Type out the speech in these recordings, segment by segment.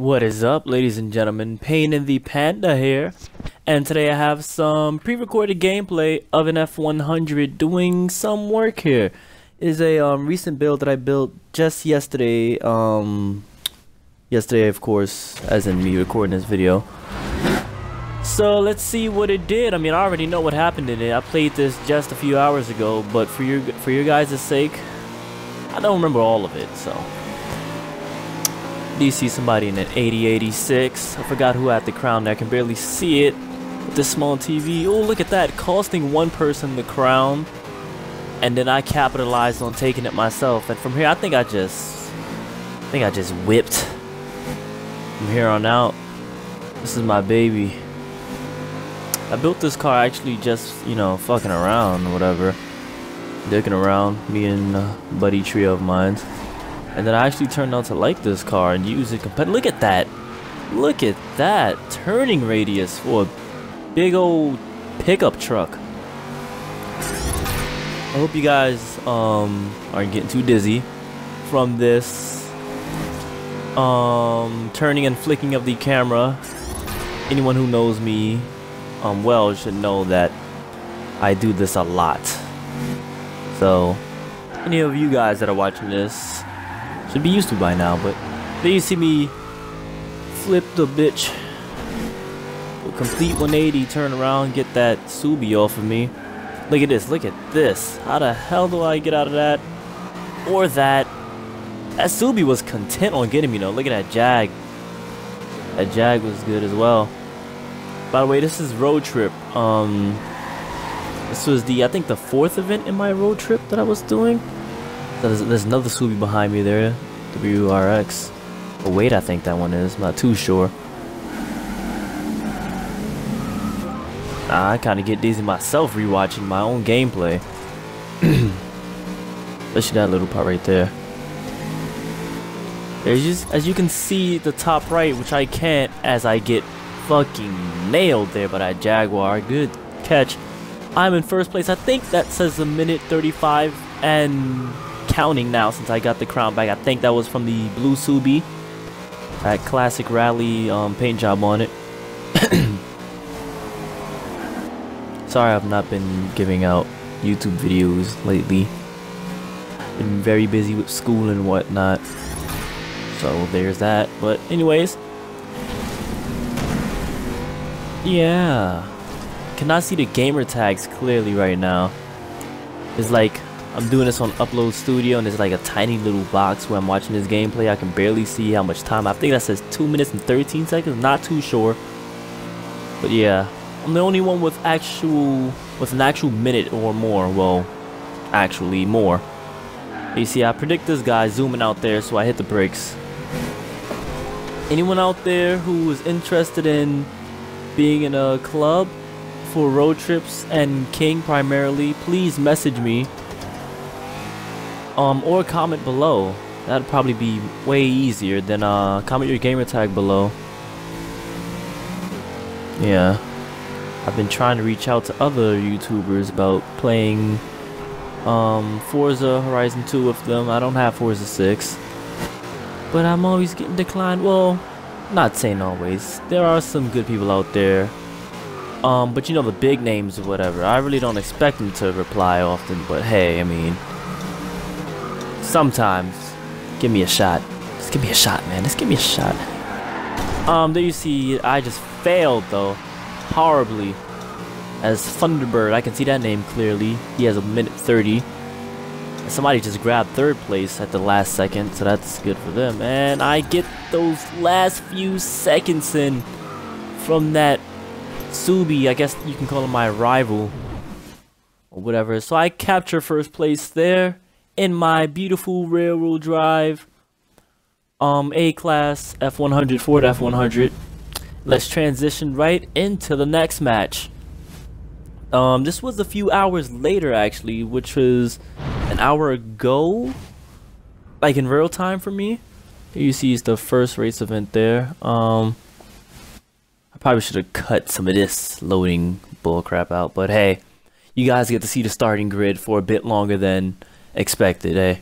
What is up, ladies and gentlemen? Pain in the Panda here, and today I have some pre-recorded gameplay of an F100 doing some work here. It is a um, recent build that I built just yesterday, um, yesterday of course, as in me recording this video. So let's see what it did. I mean, I already know what happened in it. I played this just a few hours ago, but for your for your guys' sake, I don't remember all of it, so. Do see somebody in an 8086? I forgot who had the crown there. I can barely see it with this small TV. Oh, look at that. Costing one person the crown. And then I capitalized on taking it myself. And from here, I think I just... I think I just whipped. From here on out. This is my baby. I built this car actually just, you know, fucking around whatever. Dicking around. Me and a buddy trio of mine. And then I actually turned out to like this car and use it competitively. Look at that. Look at that. Turning radius for a big old pickup truck. I hope you guys um, aren't getting too dizzy from this um, turning and flicking of the camera. Anyone who knows me um, well should know that I do this a lot. So, any of you guys that are watching this should be used to by now, but then you see me flip the bitch. Complete 180, turn around, get that Subi off of me. Look at this, look at this. How the hell do I get out of that? Or that. That Subi was content on getting me though. Look at that Jag. That Jag was good as well. By the way, this is road trip. Um, this was the I think the fourth event in my road trip that I was doing. There's, there's another Subi behind me there, WRX. Oh wait, I think that one is. I'm not too sure. I kind of get dizzy myself rewatching my own gameplay. Especially that little part right there. There's just, as you can see, the top right, which I can't, as I get fucking nailed there by that Jaguar. Good catch. I'm in first place. I think that says a minute 35 and counting now since I got the crown back. I think that was from the blue Subi. That classic rally um, paint job on it. Sorry I've not been giving out YouTube videos lately. Been very busy with school and whatnot. So there's that. But anyways. Yeah. Cannot see the gamer tags clearly right now. It's like I'm doing this on Upload Studio and it's like a tiny little box where I'm watching this gameplay. I can barely see how much time. I think that says 2 minutes and 13 seconds. Not too sure. But yeah. I'm the only one with actual with an actual minute or more. Well, actually more. You see, I predict this guy zooming out there, so I hit the brakes. Anyone out there who is interested in being in a club for road trips and King primarily, please message me um, or comment below. That'd probably be way easier than uh, comment your gamer tag below. Yeah, I've been trying to reach out to other YouTubers about playing um, Forza Horizon 2 with them. I don't have Forza 6, but I'm always getting declined. Well, not saying always. There are some good people out there. Um, but you know the big names or whatever. I really don't expect them to reply often, but hey, I mean, sometimes give me a shot. Just give me a shot, man. Just give me a shot. Um, there you see, I just failed though, horribly. As Thunderbird, I can see that name clearly. He has a minute 30. Somebody just grabbed third place at the last second, so that's good for them. And I get those last few seconds in from that Subi. I guess you can call him my rival or whatever. So I capture first place there in my beautiful rear-wheel drive um A-class F100 Ford F100. Let's transition right into the next match. Um, this was a few hours later actually, which was an hour ago, like in real time for me. Here you see is the first race event there. Um, I probably should have cut some of this loading bullcrap out, but hey, you guys get to see the starting grid for a bit longer than expected, eh?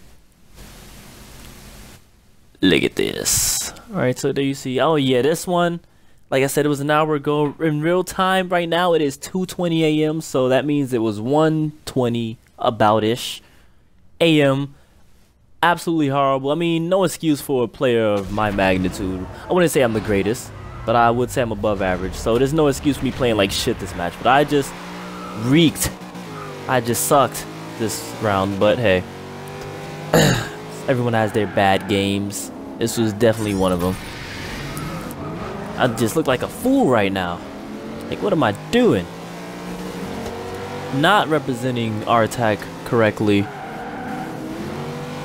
Look at this. Alright, so there you see. Oh yeah, this one, like I said, it was an hour ago. In real time, right now, it is 2.20 a.m. So that means it was 1.20 about-ish a.m. Absolutely horrible. I mean, no excuse for a player of my magnitude. I wouldn't say I'm the greatest, but I would say I'm above average. So there's no excuse for me playing like shit this match. But I just reeked. I just sucked this round, but hey. Everyone has their bad games. This was definitely one of them. I just look like a fool right now. Like, what am I doing? Not representing our attack correctly.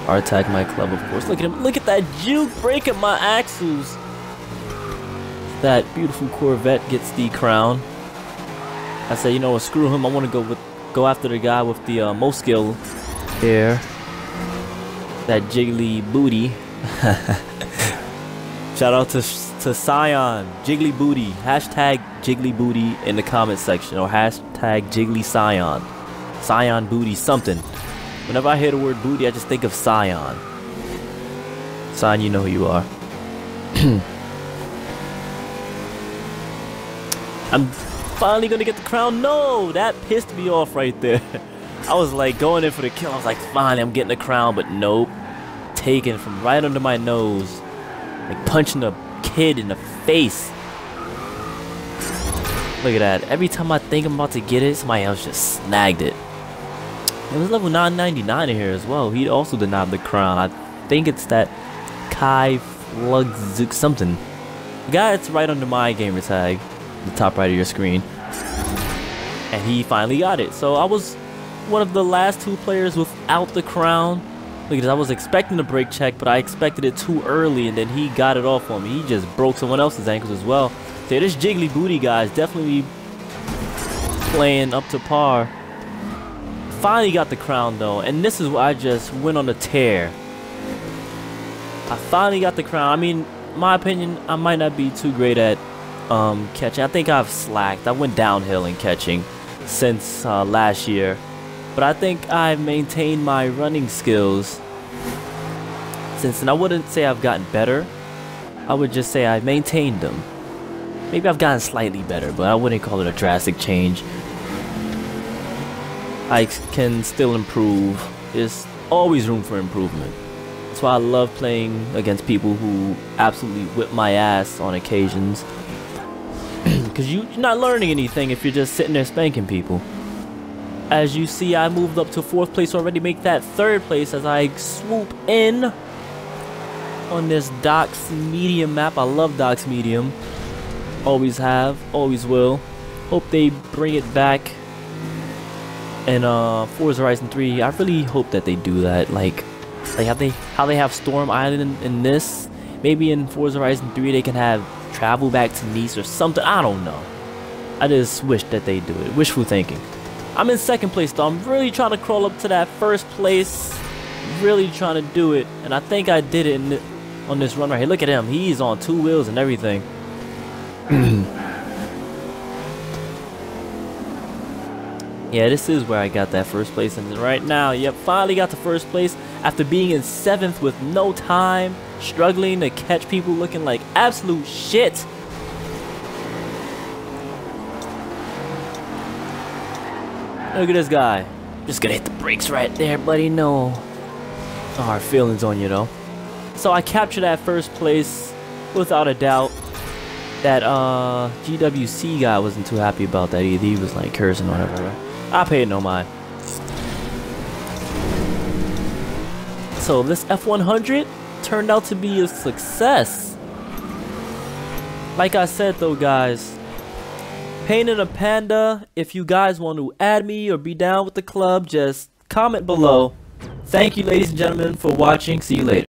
Our attack my club, of course. Look at him. Look at that juke breaking my axles. That beautiful Corvette gets the crown. I said, you know what, screw him. I want to go with go after the guy with the uh, most skill here. That jiggly booty. Shout out to to Scion, Jiggly Booty. Hashtag Jiggly Booty in the comment section or hashtag Jiggly Scion. Scion Booty something. Whenever I hear the word booty, I just think of Scion. Scion, you know who you are. I'm finally gonna get the crown. No, that pissed me off right there. I was like going in for the kill. I was like, finally, I'm getting the crown, but nope. Taken from right under my nose. Like punching a kid in the face. Look at that. Every time I think I'm about to get it, somebody else just snagged it. It was level 999 in here as well. He also denied the crown. I think it's that Kai Flugzuk something. The guy that's right under my gamer tag, the top right of your screen. And he finally got it. So I was one of the last two players without the crown. Look I was expecting a brake check, but I expected it too early, and then he got it off on me. He just broke someone else's ankles as well. So this Jiggly Booty guy is definitely playing up to par. Finally got the crown though, and this is where I just went on a tear. I finally got the crown. I mean, my opinion, I might not be too great at um, catching. I think I've slacked. I went downhill in catching since uh, last year. But I think I've maintained my running skills since, and I wouldn't say I've gotten better. I would just say I've maintained them. Maybe I've gotten slightly better, but I wouldn't call it a drastic change. I can still improve. There's always room for improvement. That's why I love playing against people who absolutely whip my ass on occasions. Because you're not learning anything if you're just sitting there spanking people. As you see, I moved up to fourth place already. Make that third place as I swoop in on this Docks Medium map. I love Docks Medium. Always have, always will. Hope they bring it back in uh, Forza Horizon 3. I really hope that they do that. Like, like how they how they have Storm Island in, in this. Maybe in Forza Horizon 3 they can have travel back to Nice or something. I don't know. I just wish that they do it. Wishful thinking. I'm in second place though. I'm really trying to crawl up to that first place. Really trying to do it. And I think I did it on this run right here. Look at him. He's on two wheels and everything. yeah, this is where I got that first place. And right now, yep, finally got the first place after being in seventh with no time. Struggling to catch people looking like absolute shit. Look at this guy. Just gonna hit the brakes right there, buddy. No. Hard feelings on you, though. So I captured that first place without a doubt. That uh, GWC guy wasn't too happy about that either. He was like cursing or whatever. I paid no mind. So this F100 turned out to be a success. Like I said though, guys, Painting a Panda, if you guys want to add me or be down with the club, just comment below. Thank you ladies and gentlemen for watching. See you later.